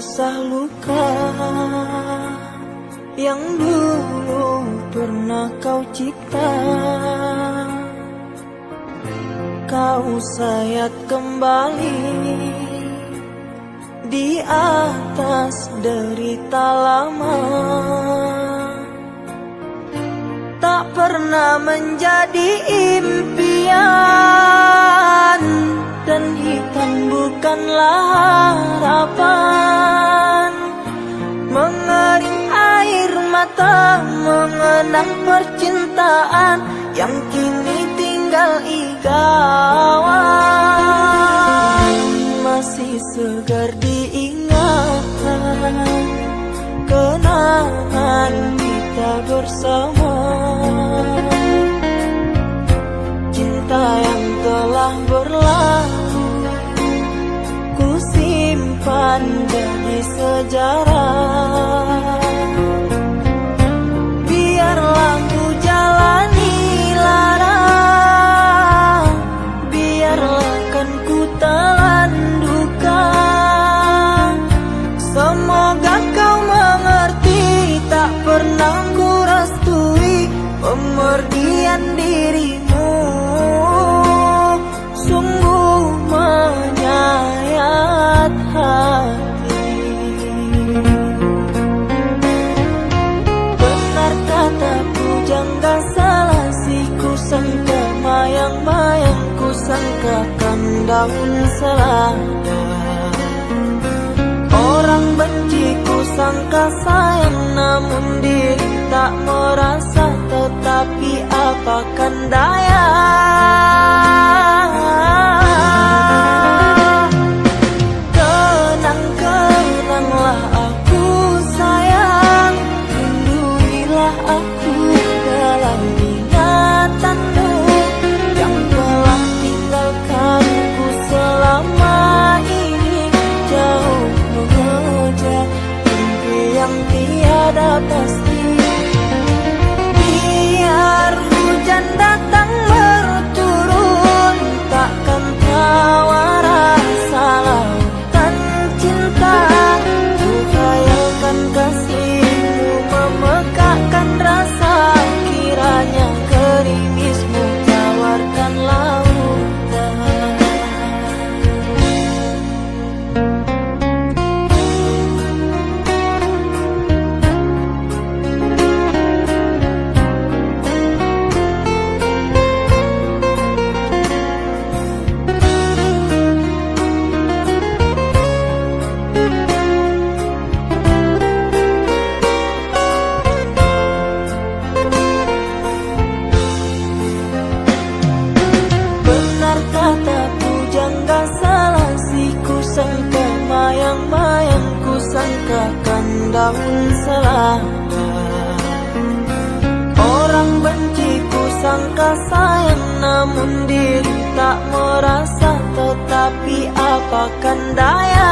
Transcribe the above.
rasa luka yang dulu pernah kau cipta. Kau sayat kembali di atas derita lama. Tak pernah menjadi impian mata mengenang percintaan Yang kini tinggal igawan Masih segar diingatan Kenangan kita bersama. Cinta yang telah berlalu Ku simpan jadi sejarah Pemergian dirimu Sungguh menyayat hati. Benar kata pujangga salah si ku sangka mayang-mayang ku sangkakan daun selada. Orang benci ku sangka sayang namun diri tak merasa apakan Orang benci ku sangka sayang namun diri tak merasa. Tetapi apakan daya